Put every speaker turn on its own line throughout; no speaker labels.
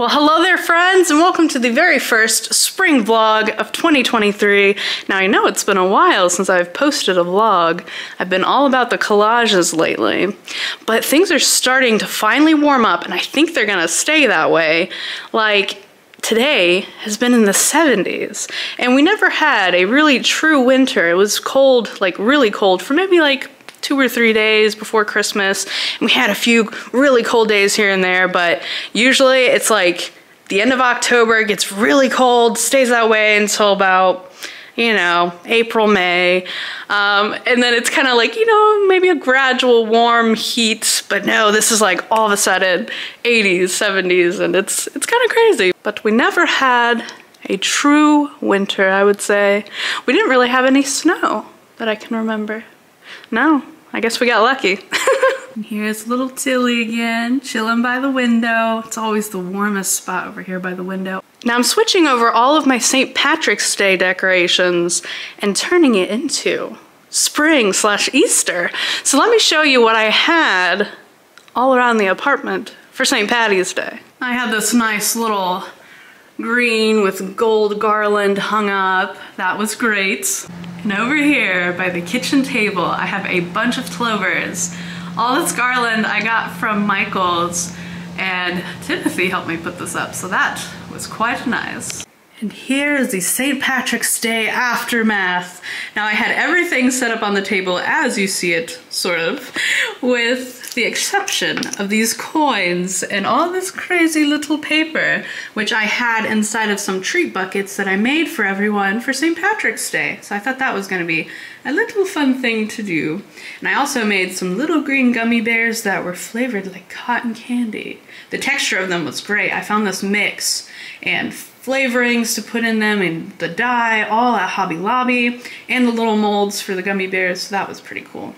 Well, hello there, friends, and welcome to the very first spring vlog of 2023. Now, I know it's been a while since I've posted a vlog. I've been all about the collages lately, but things are starting to finally warm up, and I think they're gonna stay that way. Like, today has been in the 70s, and we never had a really true winter. It was cold, like really cold, for maybe like two or three days before Christmas. And we had a few really cold days here and there, but usually it's like the end of October, it gets really cold, stays that way until about, you know, April, May. Um, and then it's kind of like, you know, maybe a gradual warm heat, but no, this is like all of a sudden 80s, 70s, and it's, it's kind of crazy. But we never had a true winter, I would say. We didn't really have any snow that I can remember. No, I guess we got lucky. here's little Tilly again, chilling by the window. It's always the warmest spot over here by the window. Now I'm switching over all of my St. Patrick's Day decorations and turning it into spring slash Easter. So let me show you what I had all around the apartment for St. Patty's Day. I had this nice little green with gold garland hung up. That was great. And over here by the kitchen table, I have a bunch of clovers. All this garland I got from Michael's and Timothy helped me put this up, so that was quite nice. And here is the St. Patrick's Day aftermath. Now I had everything set up on the table as you see it, sort of, with the exception of these coins and all this crazy little paper, which I had inside of some treat buckets that I made for everyone for St. Patrick's Day. So I thought that was gonna be a little fun thing to do. And I also made some little green gummy bears that were flavored like cotton candy. The texture of them was great. I found this mix and flavorings to put in them and the dye all at Hobby Lobby and the little molds for the gummy bears. So that was pretty cool.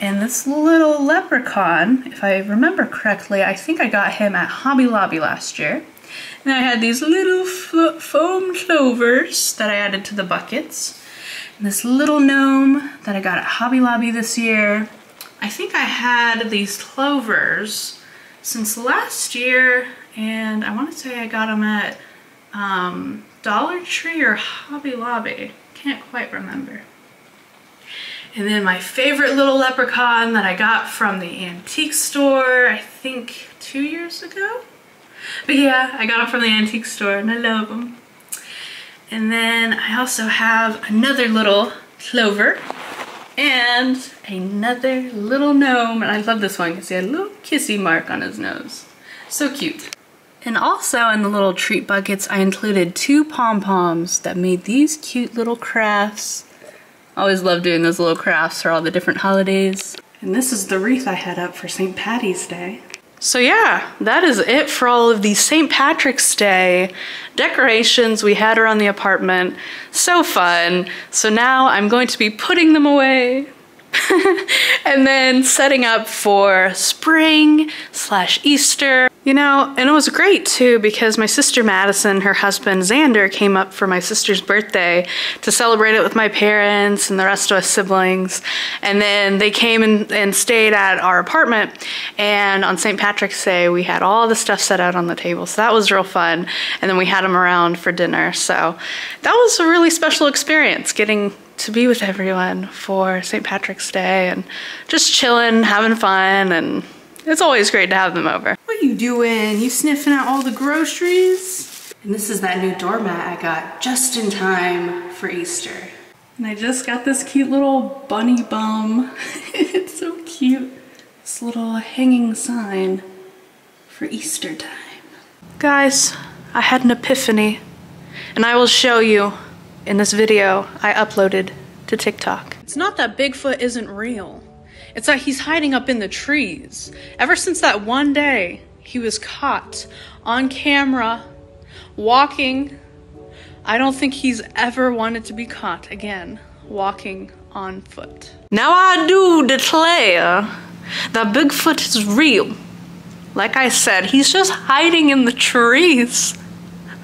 And this little leprechaun, if I remember correctly, I think I got him at Hobby Lobby last year. And I had these little foam clovers that I added to the buckets. And this little gnome that I got at Hobby Lobby this year. I think I had these clovers since last year, and I want to say I got them at um, Dollar Tree or Hobby Lobby. Can't quite remember. And then my favorite little leprechaun that I got from the antique store, I think two years ago. But yeah, I got them from the antique store and I love them. And then I also have another little clover and another little gnome. And I love this one because he had a little kissy mark on his nose. So cute. And also in the little treat buckets, I included two pom-poms that made these cute little crafts I always love doing those little crafts for all the different holidays. And this is the wreath I had up for St. Patty's Day. So yeah, that is it for all of the St. Patrick's Day decorations we had around the apartment. So fun. So now I'm going to be putting them away and then setting up for spring slash Easter. You know, and it was great too because my sister Madison, her husband Xander, came up for my sister's birthday to celebrate it with my parents and the rest of us siblings. And then they came and, and stayed at our apartment. And on St. Patrick's Day, we had all the stuff set out on the table. So that was real fun. And then we had them around for dinner. So that was a really special experience getting to be with everyone for St. Patrick's Day and just chilling, having fun, and it's always great to have them over. What you doing? You sniffing out all the groceries? And this is that new doormat I got just in time for Easter. And I just got this cute little bunny bum. it's so cute. This little hanging sign for Easter time. Guys, I had an epiphany and I will show you in this video I uploaded to TikTok. It's not that Bigfoot isn't real. It's that he's hiding up in the trees. Ever since that one day he was caught on camera walking, I don't think he's ever wanted to be caught again walking on foot. Now I do declare that Bigfoot is real. Like I said, he's just hiding in the trees.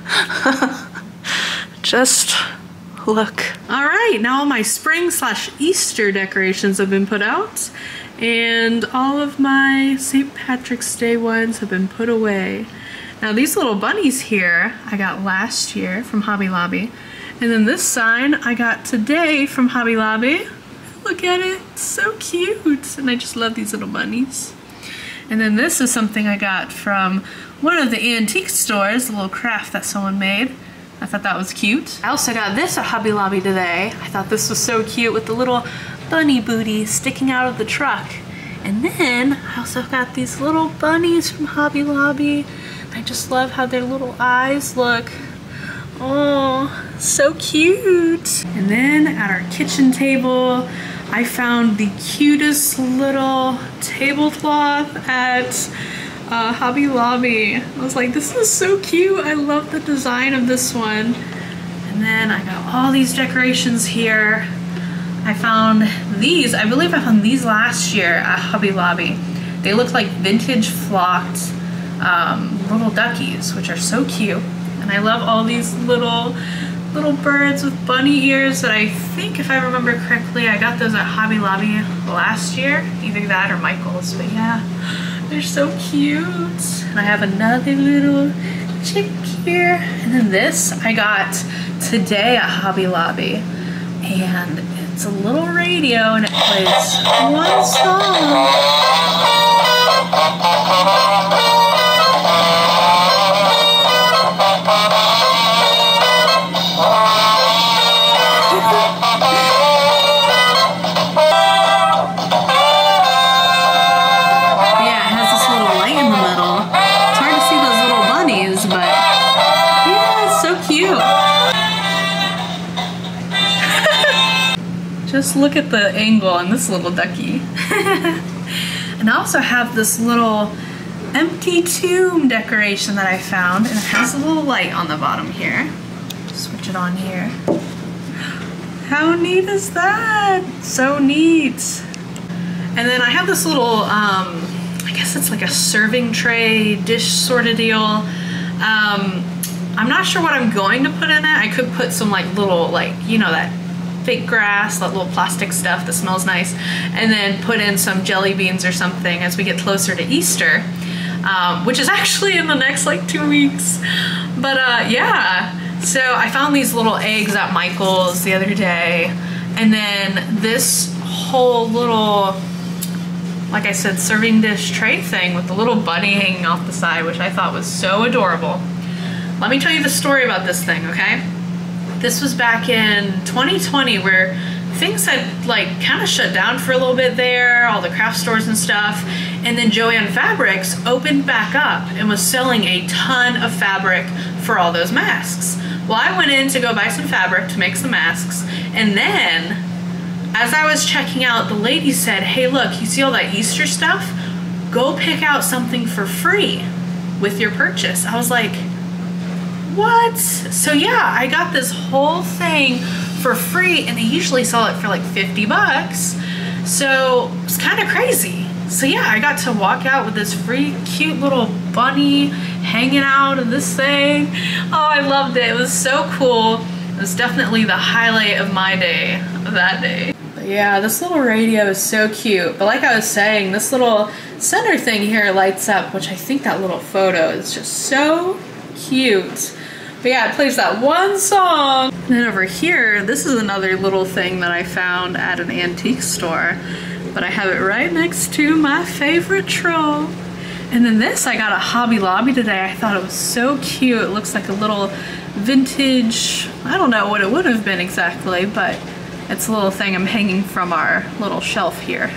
just look. All right, now all my spring slash Easter decorations have been put out and all of my St. Patrick's Day ones have been put away. Now these little bunnies here I got last year from Hobby Lobby. And then this sign I got today from Hobby Lobby. Look at it, so cute. And I just love these little bunnies. And then this is something I got from one of the antique stores, a little craft that someone made. I thought that was cute. I also got this at Hobby Lobby today. I thought this was so cute with the little bunny booty sticking out of the truck. And then I also got these little bunnies from Hobby Lobby. I just love how their little eyes look. Oh, so cute. And then at our kitchen table, I found the cutest little tablecloth at uh, Hobby Lobby. I was like, this is so cute. I love the design of this one. And then I got all these decorations here. I found these, I believe I found these last year at Hobby Lobby. They look like vintage flocked um, little duckies, which are so cute. And I love all these little little birds with bunny ears that I think, if I remember correctly, I got those at Hobby Lobby last year. Either that or Michael's, but yeah, they're so cute. And I have another little chick here. And then this I got today at Hobby Lobby. And it's a little radio and it plays one song. Just look at the angle on this little ducky. and I also have this little empty tomb decoration that I found and it has a little light on the bottom here. Switch it on here. How neat is that? So neat. And then I have this little, um, I guess it's like a serving tray dish sort of deal. Um, I'm not sure what I'm going to put in it. I could put some like little like, you know, that fake grass, that little plastic stuff that smells nice, and then put in some jelly beans or something as we get closer to Easter, um, which is actually in the next like two weeks. But uh, yeah, so I found these little eggs at Michael's the other day, and then this whole little like I said, serving dish tray thing with the little bunny hanging off the side, which I thought was so adorable. Let me tell you the story about this thing, okay? This was back in 2020 where things had like kind of shut down for a little bit there, all the craft stores and stuff. And then Jo-Ann Fabrics opened back up and was selling a ton of fabric for all those masks. Well, I went in to go buy some fabric to make some masks. And then as I was checking out, the lady said, Hey, look, you see all that Easter stuff? Go pick out something for free with your purchase. I was like, what? So yeah, I got this whole thing for free and they usually sell it for like 50 bucks. So it's kind of crazy. So yeah, I got to walk out with this free cute little bunny hanging out in this thing. Oh, I loved it. It was so cool. It was definitely the highlight of my day, that day. Yeah, this little radio is so cute. But like I was saying, this little center thing here lights up, which I think that little photo is just so cute. But yeah, it plays that one song. And then over here, this is another little thing that I found at an antique store. But I have it right next to my favorite troll. And then this I got at Hobby Lobby today. I thought it was so cute. It looks like a little vintage, I don't know what it would have been exactly, but it's a little thing I'm hanging from our little shelf here.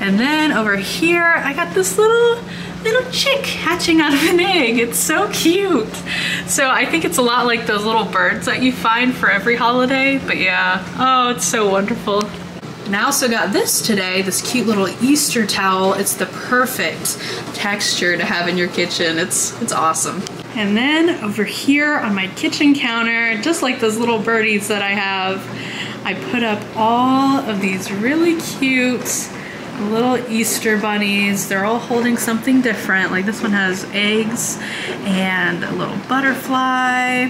And then over here, I got this little little chick hatching out of an egg. It's so cute. So I think it's a lot like those little birds that you find for every holiday, but yeah, oh, it's so wonderful. And I also got this today, this cute little Easter towel. It's the perfect texture to have in your kitchen. It's, it's awesome. And then over here on my kitchen counter, just like those little birdies that I have, I put up all of these really cute little Easter bunnies. They're all holding something different. Like this one has eggs and a little butterfly.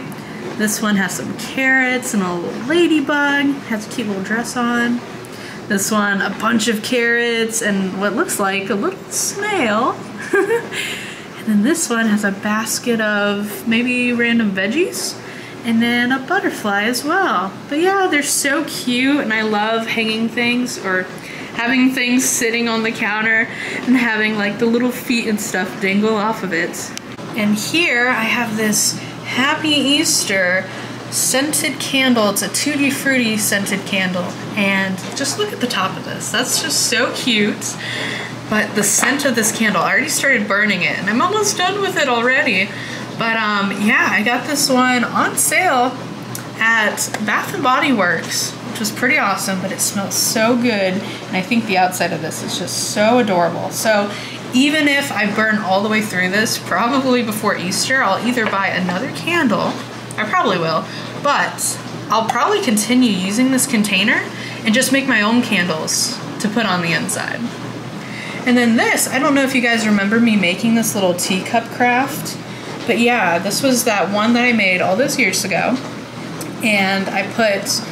This one has some carrots and a little ladybug. Has a cute little dress on. This one, a bunch of carrots and what looks like a little snail. And then this one has a basket of maybe random veggies and then a butterfly as well. But yeah, they're so cute and I love hanging things or having things sitting on the counter and having like the little feet and stuff dangle off of it. And here I have this Happy Easter scented candle. It's a Tutti Frutti scented candle. And just look at the top of this. That's just so cute. But the scent of this candle, I already started burning it and I'm almost done with it already. But um, yeah, I got this one on sale at Bath and Body Works, which was pretty awesome, but it smells so good. And I think the outside of this is just so adorable. So even if I burn all the way through this, probably before Easter, I'll either buy another candle, I probably will, but I'll probably continue using this container and just make my own candles to put on the inside. And then this, I don't know if you guys remember me making this little teacup craft, but yeah, this was that one that I made all those years ago. And I put,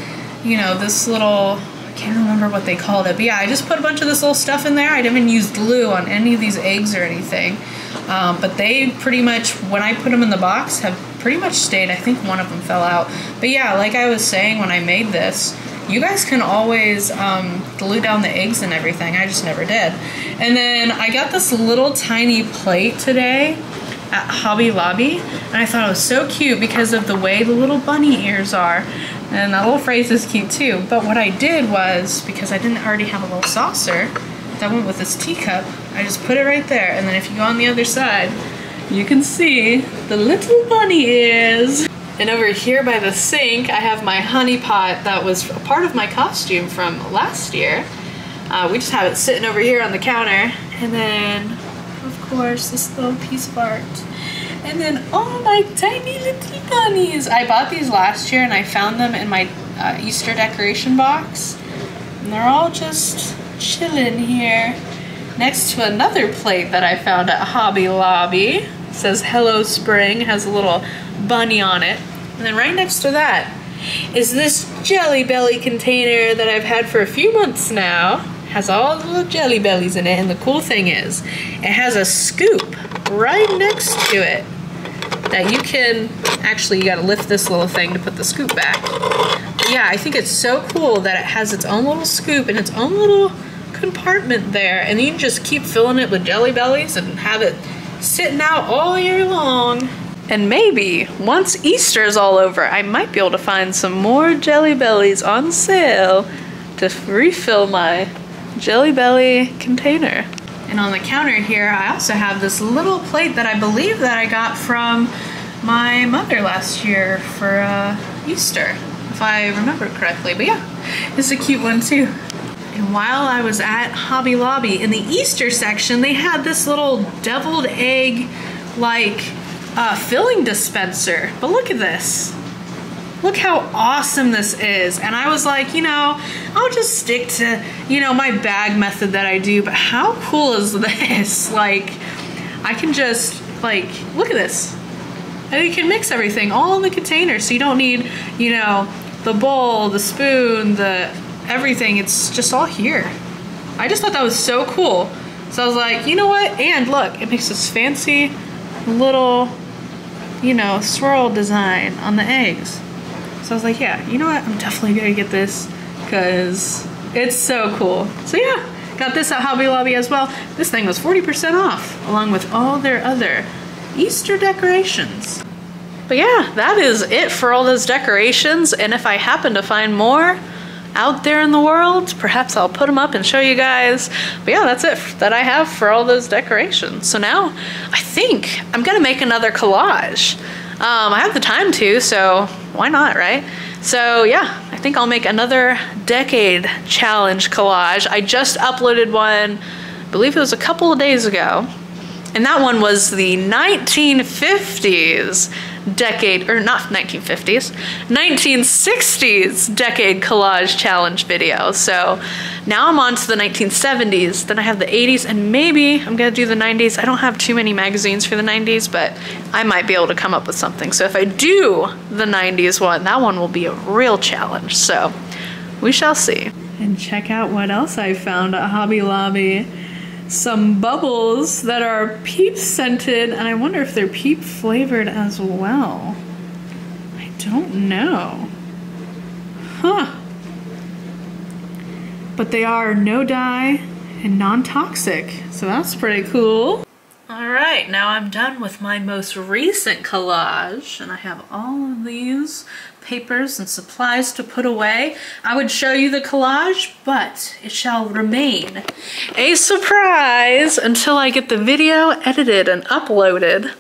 you know, this little I can't remember what they called it, but yeah, I just put a bunch of this little stuff in there. I didn't even use glue on any of these eggs or anything. Um, but they pretty much, when I put them in the box, have pretty much stayed. I think one of them fell out. But yeah, like I was saying when I made this, you guys can always um, glue down the eggs and everything. I just never did. And then I got this little tiny plate today at Hobby Lobby. And I thought it was so cute because of the way the little bunny ears are. And that little phrase is cute too. But what I did was, because I didn't already have a little saucer that went with this teacup, I just put it right there. And then if you go on the other side, you can see the little bunny ears. And over here by the sink, I have my honey pot that was a part of my costume from last year. Uh, we just have it sitting over here on the counter. And then, of course, this little piece of art. And then, oh, my tiny little bunnies. I bought these last year and I found them in my uh, Easter decoration box. And they're all just chilling here next to another plate that I found at Hobby Lobby. It says Hello Spring, has a little bunny on it. And then right next to that is this Jelly Belly container that I've had for a few months now. It has all the little Jelly Bellies in it, and the cool thing is, it has a scoop right next to it that you can actually you got to lift this little thing to put the scoop back. Yeah, I think it's so cool that it has its own little scoop and its own little compartment there, and you can just keep filling it with jelly bellies and have it sitting out all year long. And maybe once Easter's all over, I might be able to find some more Jelly Bellies on sale to refill my Jelly Belly container. And on the counter here, I also have this little plate that I believe that I got from my mother last year for uh, Easter, if I remember correctly. But yeah, it's a cute one too. And while I was at Hobby Lobby, in the Easter section, they had this little deviled egg like uh, filling dispenser. But look at this. Look how awesome this is. And I was like, you know, I'll just stick to, you know, my bag method that I do. But how cool is this? Like, I can just, like, look at this. And you can mix everything all in the container. So you don't need, you know, the bowl, the spoon, the everything. It's just all here. I just thought that was so cool. So I was like, you know what? And look, it makes this fancy little you know, swirl design on the eggs. So I was like, yeah, you know what? I'm definitely gonna get this because it's so cool. So yeah, got this at Hobby Lobby as well. This thing was 40% off along with all their other Easter decorations. But yeah, that is it for all those decorations. And if I happen to find more, out there in the world. Perhaps I'll put them up and show you guys. But yeah, that's it that I have for all those decorations. So now I think I'm gonna make another collage. Um, I have the time to, so why not, right? So yeah, I think I'll make another decade challenge collage. I just uploaded one, I believe it was a couple of days ago. And that one was the 1950s decade, or not 1950s, 1960s decade collage challenge video. So now I'm on to the 1970s, then I have the 80s, and maybe I'm gonna do the 90s. I don't have too many magazines for the 90s, but I might be able to come up with something. So if I do the 90s one, that one will be a real challenge. So we shall see. And check out what else I found at Hobby Lobby. Some bubbles that are peep scented, and I wonder if they're peep flavored as well. I don't know. Huh. But they are no dye and non-toxic, so that's pretty cool. All right, now I'm done with my most recent collage, and I have all of these papers and supplies to put away. I would show you the collage, but it shall remain a surprise until I get the video edited and uploaded.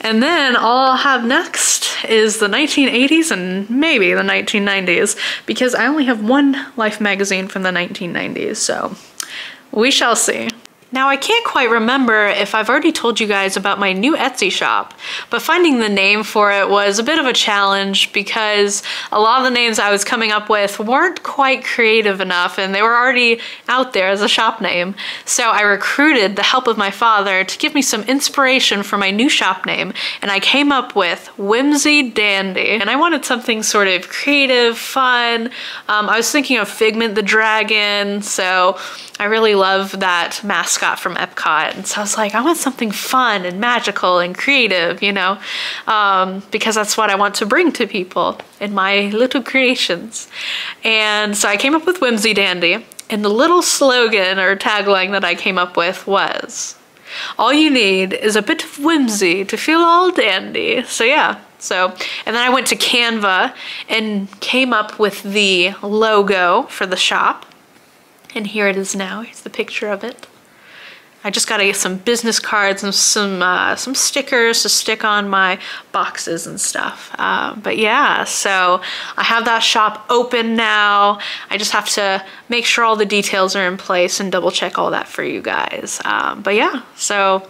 And then all I'll have next is the 1980s and maybe the 1990s because I only have one Life magazine from the 1990s, so we shall see. Now I can't quite remember if I've already told you guys about my new Etsy shop, but finding the name for it was a bit of a challenge because a lot of the names I was coming up with weren't quite creative enough and they were already out there as a shop name. So I recruited the help of my father to give me some inspiration for my new shop name and I came up with Whimsy Dandy. And I wanted something sort of creative, fun. Um, I was thinking of Figment the Dragon, so I really love that mascot from Epcot. And so I was like, I want something fun and magical and creative, you know, um, because that's what I want to bring to people in my little creations. And so I came up with Whimsy Dandy. And the little slogan or tagline that I came up with was, all you need is a bit of whimsy to feel all dandy. So yeah, so, and then I went to Canva and came up with the logo for the shop. And here it is now. Here's the picture of it. I just got to get some business cards and some uh, some stickers to stick on my boxes and stuff. Uh, but yeah, so I have that shop open now. I just have to make sure all the details are in place and double check all that for you guys. Um, but yeah, so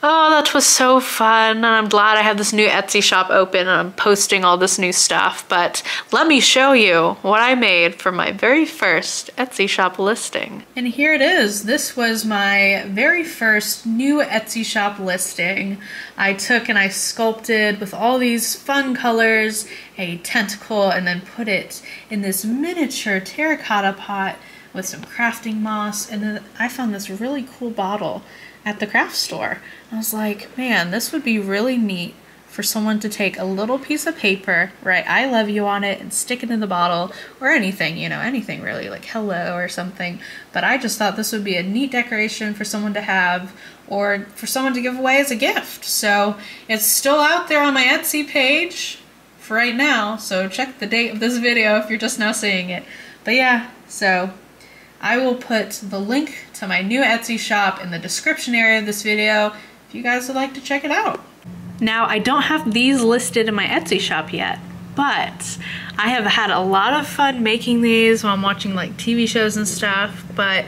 Oh, that was so fun. And I'm glad I have this new Etsy shop open and I'm posting all this new stuff. But let me show you what I made for my very first Etsy shop listing. And here it is. This was my very first new Etsy shop listing. I took and I sculpted with all these fun colors a tentacle and then put it in this miniature terracotta pot with some crafting moss. And then I found this really cool bottle at the craft store. I was like, man, this would be really neat for someone to take a little piece of paper, write I love you on it, and stick it in the bottle, or anything, you know, anything really, like hello or something. But I just thought this would be a neat decoration for someone to have, or for someone to give away as a gift. So it's still out there on my Etsy page for right now, so check the date of this video if you're just now seeing it. But yeah, so I will put the link to my new Etsy shop in the description area of this video if you guys would like to check it out. Now, I don't have these listed in my Etsy shop yet, but I have had a lot of fun making these while I'm watching like TV shows and stuff, but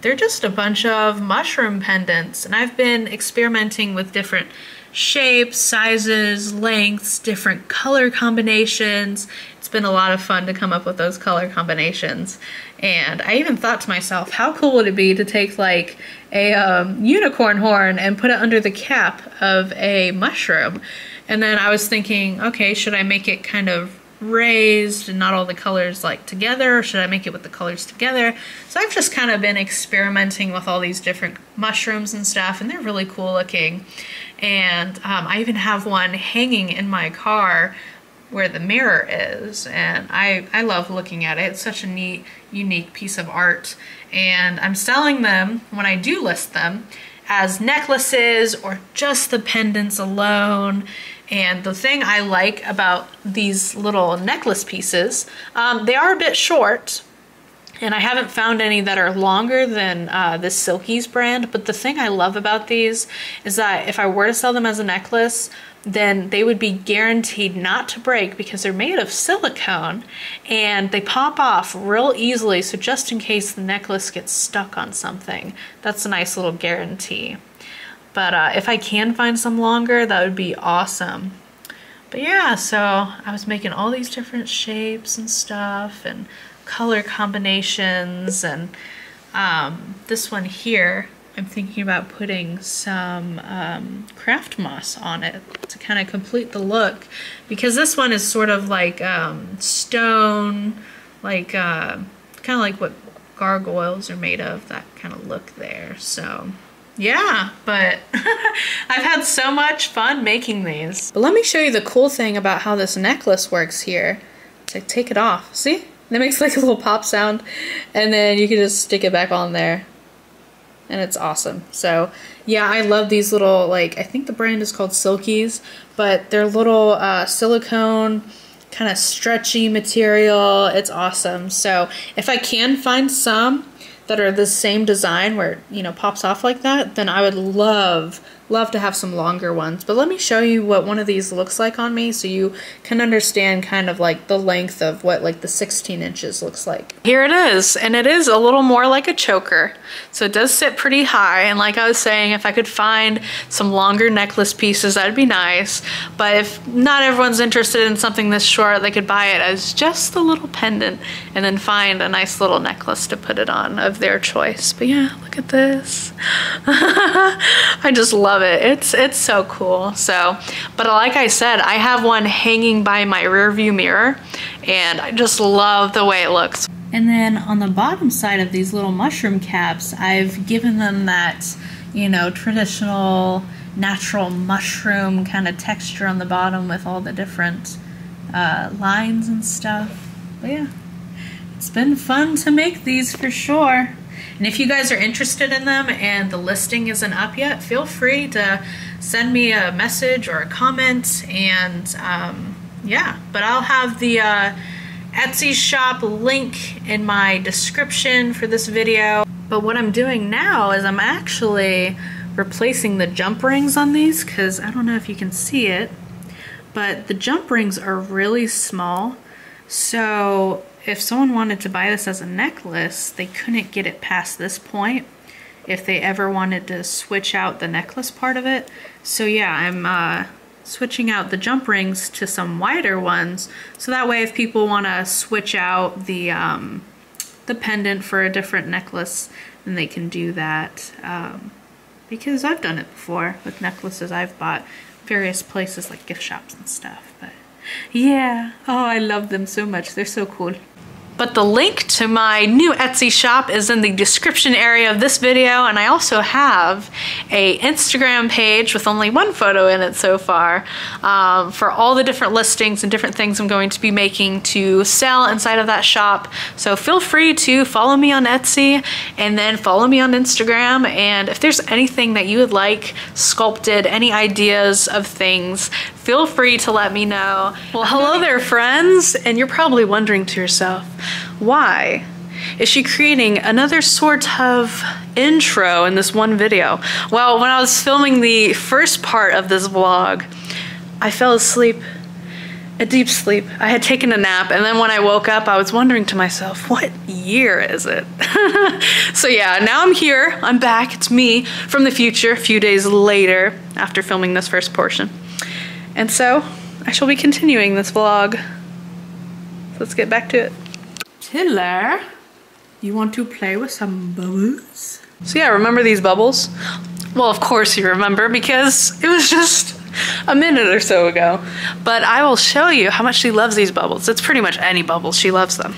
they're just a bunch of mushroom pendants, and I've been experimenting with different shapes, sizes, lengths, different color combinations. It's been a lot of fun to come up with those color combinations. And I even thought to myself, how cool would it be to take like a um, unicorn horn and put it under the cap of a mushroom? And then I was thinking, okay, should I make it kind of raised and not all the colors like together should I make it with the colors together so I've just kind of been experimenting with all these different mushrooms and stuff and they're really cool looking and um, I even have one hanging in my car where the mirror is and I, I love looking at it. It's such a neat, unique piece of art and I'm selling them when I do list them as necklaces or just the pendants alone. And the thing I like about these little necklace pieces, um, they are a bit short, and I haven't found any that are longer than uh, Silkies brand, but the thing I love about these is that if I were to sell them as a necklace, then they would be guaranteed not to break because they're made of silicone and they pop off real easily so just in case the necklace gets stuck on something, that's a nice little guarantee. But uh, if I can find some longer, that would be awesome. But yeah, so I was making all these different shapes and stuff and color combinations and um, this one here I'm thinking about putting some um, craft moss on it to kind of complete the look because this one is sort of like um, stone like uh, kind of like what gargoyles are made of, that kind of look there. So yeah, but I've had so much fun making these. But let me show you the cool thing about how this necklace works here. To take it off, see? That makes like a little pop sound and then you can just stick it back on there and it's awesome. So yeah, I love these little like I think the brand is called Silkies, but they're little uh, silicone kind of stretchy material. It's awesome. So if I can find some that are the same design where you know pops off like that, then I would love love to have some longer ones. But let me show you what one of these looks like on me so you can understand kind of like the length of what like the 16 inches looks like. Here it is, and it is a little more like a choker. So it does sit pretty high, and like I was saying, if I could find some longer necklace pieces, that'd be nice. But if not everyone's interested in something this short, they could buy it as just a little pendant and then find a nice little necklace to put it on of their choice. But yeah, look at this. I just love it. It's it's so cool. So, but like I said, I have one hanging by my rear view mirror and I just love the way it looks. And then on the bottom side of these little mushroom caps, I've given them that, you know, traditional natural mushroom kind of texture on the bottom with all the different uh, lines and stuff. But yeah, it's been fun to make these for sure. And if you guys are interested in them and the listing isn't up yet, feel free to send me a message or a comment. And um, yeah, but I'll have the uh, Etsy shop link in my description for this video. But what I'm doing now is I'm actually replacing the jump rings on these because I don't know if you can see it, but the jump rings are really small. So if someone wanted to buy this as a necklace, they couldn't get it past this point if they ever wanted to switch out the necklace part of it. So yeah, I'm uh, switching out the jump rings to some wider ones. So that way if people want to switch out the, um, the pendant for a different necklace, then they can do that. Um, because I've done it before with necklaces I've bought various places like gift shops and stuff. But yeah, oh, I love them so much. They're so cool. But the link to my new Etsy shop is in the description area of this video and I also have a Instagram page with only one photo in it so far um, for all the different listings and different things I'm going to be making to sell inside of that shop. So feel free to follow me on Etsy and then follow me on Instagram and if there's anything that you would like sculpted, any ideas of things, feel free to let me know. Well, hello there friends and you're probably wondering to yourself, why is she creating another sort of intro in this one video? Well, when I was filming the first part of this vlog, I fell asleep, a deep sleep. I had taken a nap, and then when I woke up, I was wondering to myself, what year is it? so yeah, now I'm here, I'm back, it's me from the future, a few days later after filming this first portion. And so, I shall be continuing this vlog. So let's get back to it. Tiller, you want to play with some bubbles? So yeah, remember these bubbles? Well, of course you remember because it was just a minute or so ago. But I will show you how much she loves these bubbles. It's pretty much any bubbles, she loves them.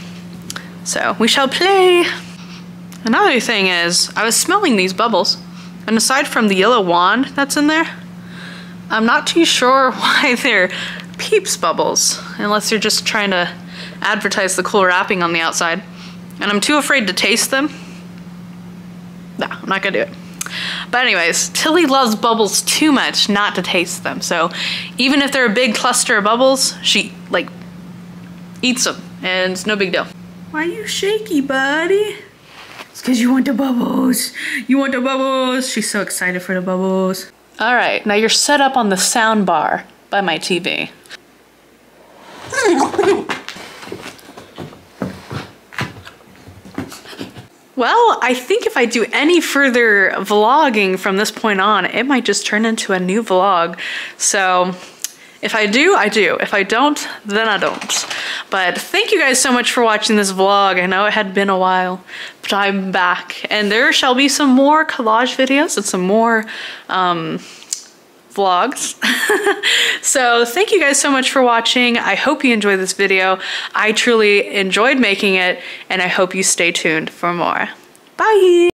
So we shall play. Another thing is, I was smelling these bubbles, and aside from the yellow wand that's in there, I'm not too sure why they're Peeps bubbles, unless you're just trying to advertise the cool wrapping on the outside. And I'm too afraid to taste them. No, I'm not gonna do it. But anyways, Tilly loves bubbles too much not to taste them. So even if they're a big cluster of bubbles, she like eats them and it's no big deal. Why are you shaky, buddy? It's because you want the bubbles. You want the bubbles. She's so excited for the bubbles. All right, now you're set up on the sound bar by my TV. Well, I think if I do any further vlogging from this point on, it might just turn into a new vlog. So if I do, I do. If I don't, then I don't. But thank you guys so much for watching this vlog. I know it had been a while, but I'm back. And there shall be some more collage videos and some more um, vlogs. so thank you guys so much for watching. I hope you enjoyed this video. I truly enjoyed making it and I hope you stay tuned for more. Bye!